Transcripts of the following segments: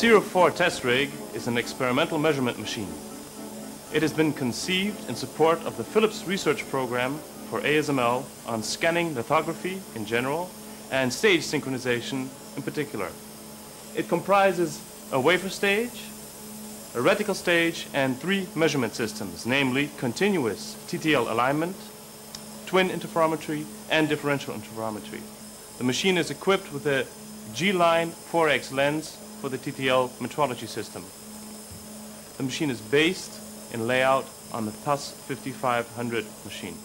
SIRE4 test rig is an experimental measurement machine. It has been conceived in support of the Philips research program for ASML on scanning lithography in general and stage synchronization in particular. It comprises a wafer stage, a reticle stage, and three measurement systems, namely continuous TTL alignment, twin interferometry, and differential interferometry. The machine is equipped with a G-line 4X lens for the TTL metrology system. The machine is based in layout on the PAS 5500 machine.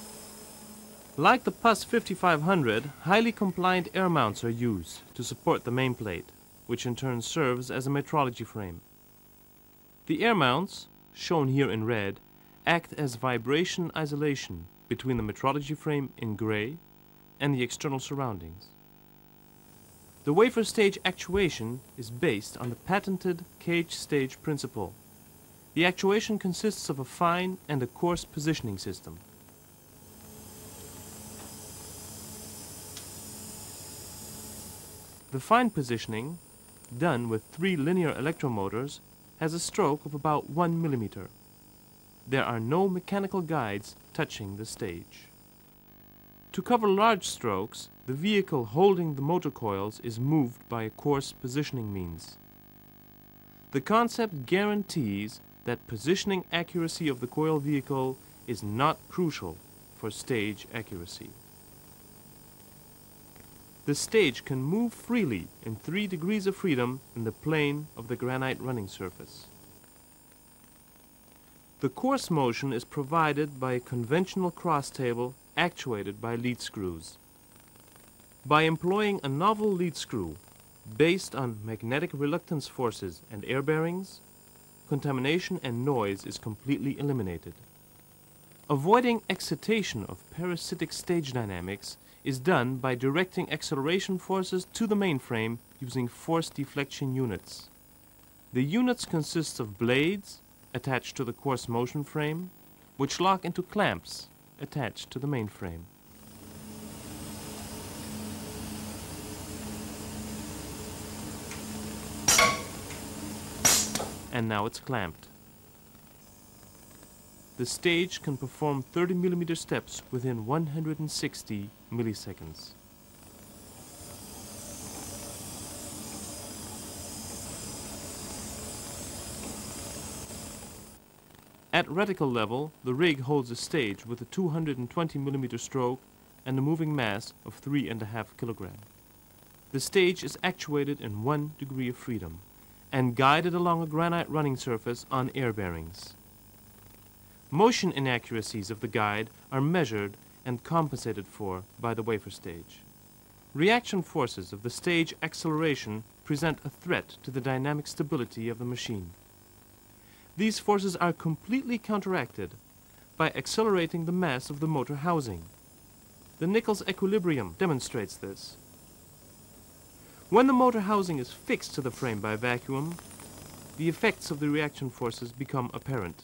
Like the PAS 5500, highly compliant air mounts are used to support the main plate, which in turn serves as a metrology frame. The air mounts, shown here in red, act as vibration isolation between the metrology frame in gray and the external surroundings. The wafer stage actuation is based on the patented cage stage principle. The actuation consists of a fine and a coarse positioning system. The fine positioning, done with three linear electromotors, has a stroke of about 1 millimeter. There are no mechanical guides touching the stage. To cover large strokes, the vehicle holding the motor coils is moved by a coarse positioning means. The concept guarantees that positioning accuracy of the coil vehicle is not crucial for stage accuracy. The stage can move freely in 3 degrees of freedom in the plane of the granite running surface. The coarse motion is provided by a conventional cross table actuated by lead screws. By employing a novel lead screw based on magnetic reluctance forces and air bearings, contamination and noise is completely eliminated. Avoiding excitation of parasitic stage dynamics is done by directing acceleration forces to the mainframe using force deflection units. The units consist of blades attached to the coarse motion frame, which lock into clamps attached to the mainframe. And now it's clamped. The stage can perform 30 millimeter steps within 160 milliseconds. At reticle level, the rig holds a stage with a 220 mm stroke and a moving mass of 3.5 kg. The stage is actuated in 1 degree of freedom and guided along a granite running surface on air bearings. Motion inaccuracies of the guide are measured and compensated for by the wafer stage. Reaction forces of the stage acceleration present a threat to the dynamic stability of the machine. These forces are completely counteracted by accelerating the mass of the motor housing. The Nichols equilibrium demonstrates this. When the motor housing is fixed to the frame by vacuum, the effects of the reaction forces become apparent.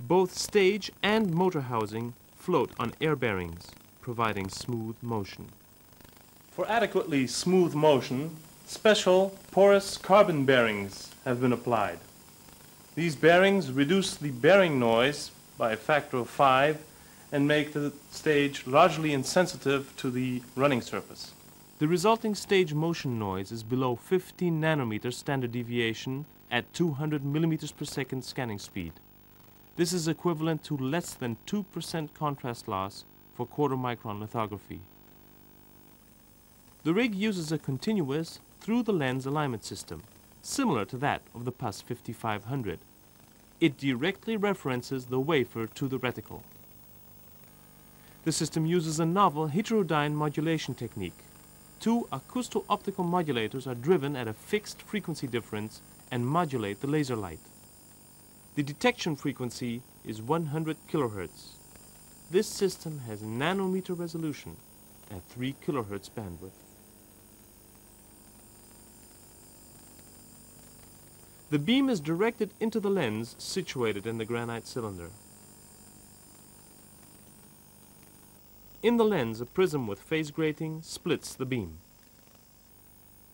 Both stage and motor housing float on air bearings, providing smooth motion. For adequately smooth motion, special porous carbon bearings have been applied. These bearings reduce the bearing noise by a factor of 5 and make the stage largely insensitive to the running surface. The resulting stage motion noise is below 15 nanometers standard deviation at 200 millimeters per second scanning speed. This is equivalent to less than 2% contrast loss for quarter micron lithography. The rig uses a continuous through the lens alignment system similar to that of the PAS 5500. It directly references the wafer to the reticle. The system uses a novel heterodyne modulation technique. Two acousto-optical modulators are driven at a fixed frequency difference and modulate the laser light. The detection frequency is 100 kilohertz. This system has nanometer resolution at 3 kilohertz bandwidth. The beam is directed into the lens situated in the granite cylinder. In the lens, a prism with phase grating splits the beam.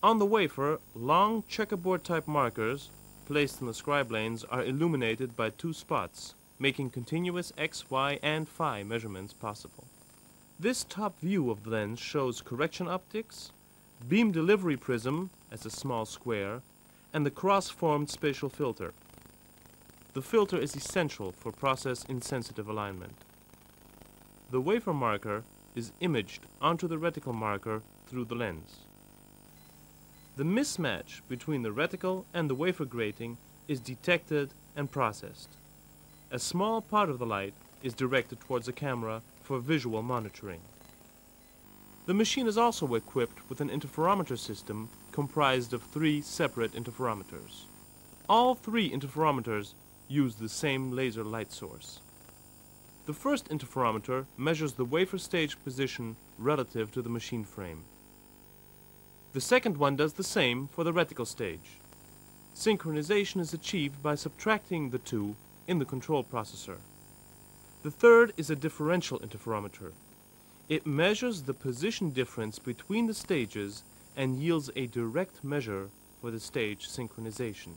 On the wafer, long checkerboard type markers placed in the scribe lanes are illuminated by two spots, making continuous X, Y, and Phi measurements possible. This top view of the lens shows correction optics, beam delivery prism as a small square, and the cross-formed spatial filter. The filter is essential for process insensitive alignment. The wafer marker is imaged onto the reticle marker through the lens. The mismatch between the reticle and the wafer grating is detected and processed. A small part of the light is directed towards the camera for visual monitoring. The machine is also equipped with an interferometer system comprised of three separate interferometers. All three interferometers use the same laser light source. The first interferometer measures the wafer stage position relative to the machine frame. The second one does the same for the reticle stage. Synchronization is achieved by subtracting the two in the control processor. The third is a differential interferometer. It measures the position difference between the stages and yields a direct measure for the stage synchronization.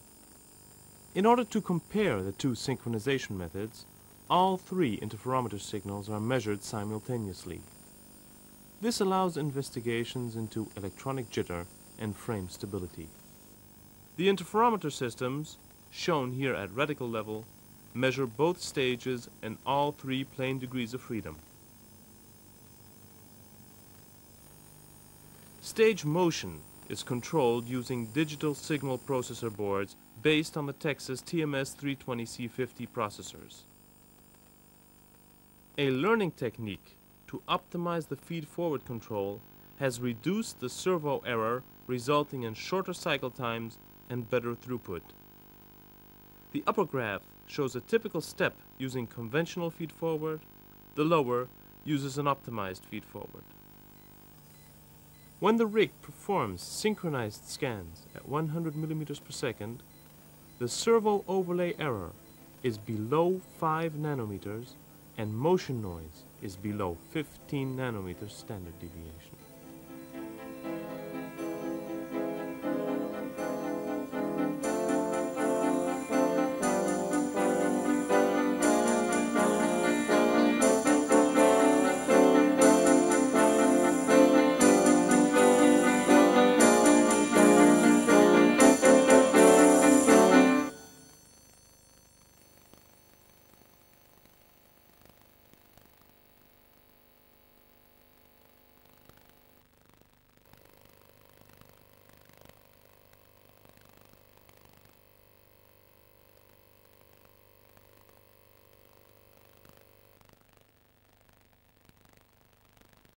In order to compare the two synchronization methods, all three interferometer signals are measured simultaneously. This allows investigations into electronic jitter and frame stability. The interferometer systems, shown here at reticle level, measure both stages and all three plane degrees of freedom. Stage motion is controlled using digital signal processor boards based on the Texas TMS320C50 processors. A learning technique to optimize the feed-forward control has reduced the servo error resulting in shorter cycle times and better throughput. The upper graph shows a typical step using conventional feed-forward, the lower uses an optimized feed-forward. When the rig performs synchronized scans at 100 millimeters per second, the servo overlay error is below 5 nanometers and motion noise is below 15 nanometers standard deviation.